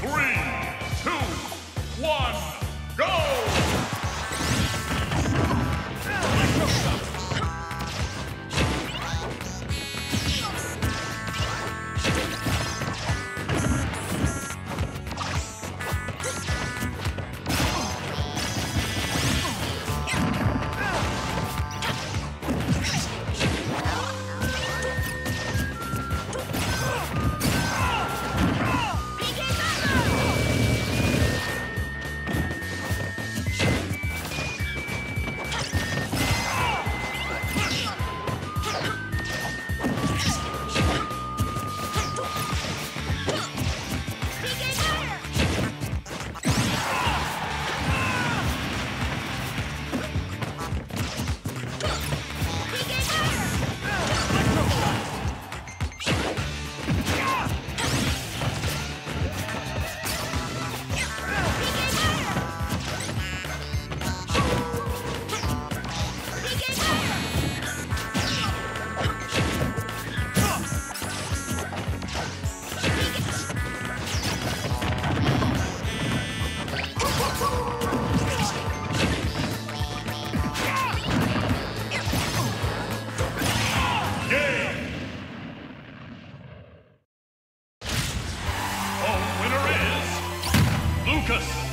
Three, Lucas!